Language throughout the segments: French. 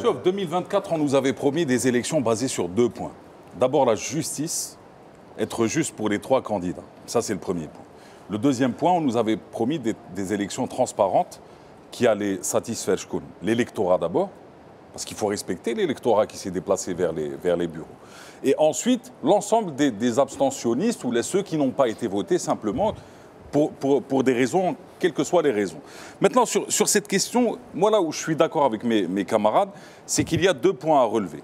Sur 2024, on nous avait promis des élections basées sur deux points. D'abord, la justice, être juste pour les trois candidats. Ça, c'est le premier point. Le deuxième point, on nous avait promis des, élections transparentes qui allaient satisfaire l'électorat d'abord, parce qu'il faut respecter l'électorat qui s'est déplacé vers les, bureaux. Et ensuite, l'ensemble des, abstentionnistes ou les, ceux qui n'ont pas été votés simplement pour des raisons quelles que soient les raisons. Maintenant, sur, cette question, moi là où je suis d'accord avec mes, camarades, c'est qu'il y a deux points à relever.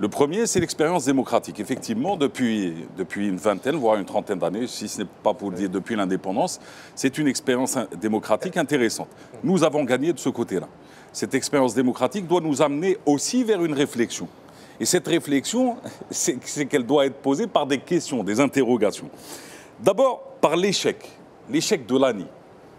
Le premier, c'est l'expérience démocratique. Effectivement, depuis, depuis une vingtaine, voire une trentaine d'années, si ce n'est pas pour dire depuis l'indépendance, c'est une expérience démocratique intéressante. Nous avons gagné de ce côté-là. Cette expérience démocratique doit nous amener aussi vers une réflexion. Et cette réflexion, c'est qu'elle doit être posée par des questions, des interrogations. D'abord, par l'échec, l'échec de l'ANI.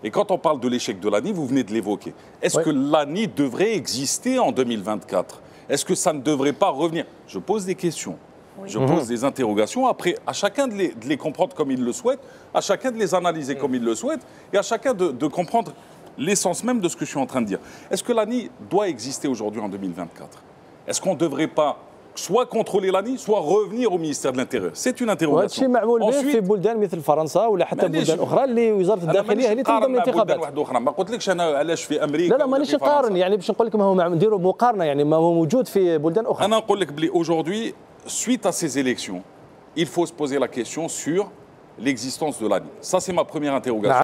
Et quand on parle de l'échec de l'ANI, vous venez de l'évoquer. Est-ce oui. que l'ANI devrait exister en 2024 est-ce que ça ne devrait pas revenir? Je pose des questions. Oui. Je pose mmh. des interrogations. Après, à chacun de les, de les, comprendre comme il le souhaite, à chacun de les analyser mmh. comme il le souhaite, et à chacun de, de comprendre l'essence même de ce que je suis en train de dire. Est-ce que l'ANI doit exister aujourd'hui en 2024 Est-ce qu'on ne devrait pas soit contrôler l'ANI soit revenir au ministère de l'intérieur c'est une interrogation وهذا معمول به في بلدان مثل فرنسا ولا حتى بلدان اخرى اللي وزاره الداخليه هي اللي تنظم الانتخابات واحده اخرى ما قلتلكش انا علاش في امريكا لا لا مانيش نقارن يعني باش نقول لك ما هو نديروا مقارنه يعني ما هو موجود في بلدان اخرى انا نقول لك بلي aujourd'hui suite à ces élections il faut se poser la question sur l'existence de l'ANI ça c'est ma première interrogation